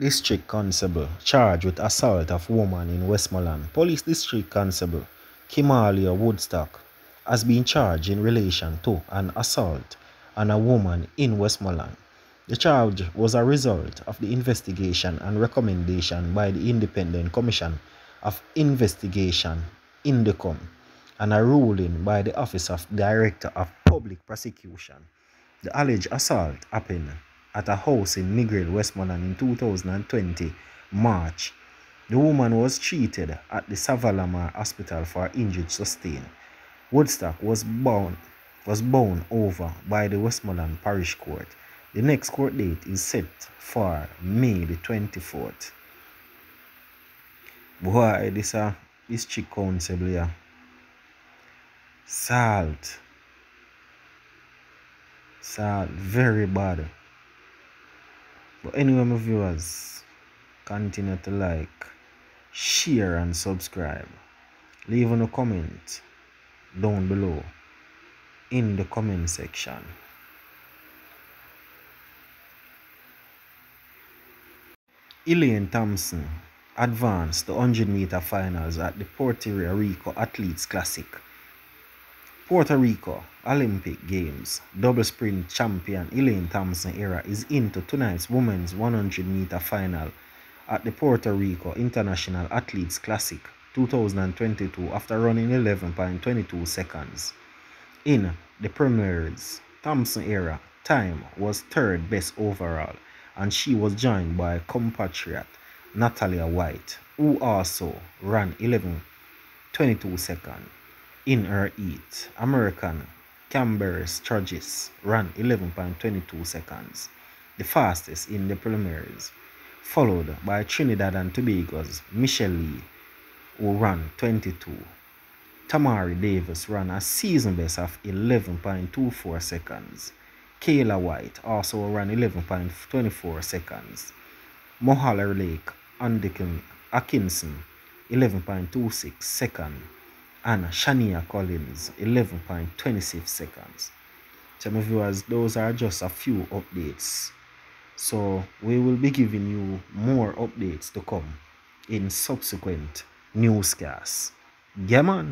District Constable charged with assault of woman in Westmoreland. Police District Constable Kimalia Woodstock has been charged in relation to an assault on a woman in Westmoreland. The charge was a result of the investigation and recommendation by the Independent Commission of Investigation INDECOM and a ruling by the Office of Director of Public Prosecution. The alleged assault happened at a house in Negril, Westmoreland in 2020 March. The woman was treated at the Savanna-la-Mar Hospital for injuries sustained. Woodstock was bound, was bound over by the Westmoreland Parish Court. The next court date is set for May the 24th. Boy, this uh, a district council here. Salt. Salt, very bad. But anyway, my viewers, continue to like, share, and subscribe. Leave a comment down below in the comment section. Elaine Thompson advanced to 100 meter finals at the Puerto Rico Athletics Classic. Puerto Rico Olympic Games double sprint champion Elaine Thompson-Herah is into tonight's women's 100 meter final at the Puerto Rico International Athletics Classic 2022 after running 11.22 seconds. In the preliminaries, Thompson-Herah time was third best overall and she was joined by compatriot Natalliah Whyte who also ran 11.22 seconds. In her heat, American Canberra Sturgis ran 11.22 seconds, the fastest in the preliminaries, followed by Trinidad and Tobago's Michelle Lee, who ran 22. Tamari Davis ran a season best of 11.24 seconds. Kayla White also ran 11.24 seconds. Mohaler Lake Atkinson 11.26 seconds and Shania Collins 11.26 seconds. So my viewers, those are just a few updates. So we will be giving you more updates to come in subsequent newscasts. Yeah.